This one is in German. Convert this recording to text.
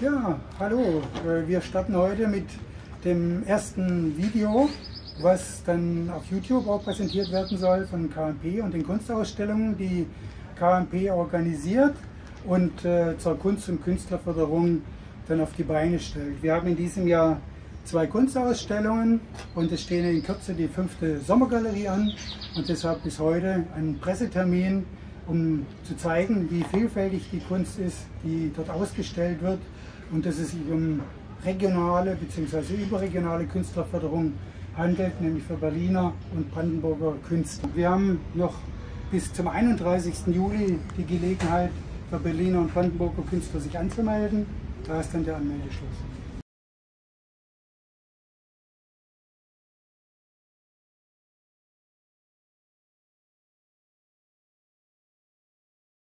Ja, hallo. Äh, wir starten heute mit dem ersten Video, was dann auf YouTube auch präsentiert werden soll von KMP und den Kunstausstellungen, die KMP organisiert und äh, zur Kunst- und Künstlerförderung dann auf die Beine stellt. Wir haben in diesem Jahr zwei Kunstausstellungen und es stehen in Kürze die fünfte Sommergalerie an und deshalb bis heute ein Pressetermin, um zu zeigen, wie vielfältig die Kunst ist, die dort ausgestellt wird und dass es sich um regionale bzw. überregionale Künstlerförderung handelt, nämlich für Berliner und Brandenburger Künstler. Wir haben noch bis zum 31. Juli die Gelegenheit für Berliner und Brandenburger Künstler sich anzumelden. Da ist dann der Anmeldeschluss.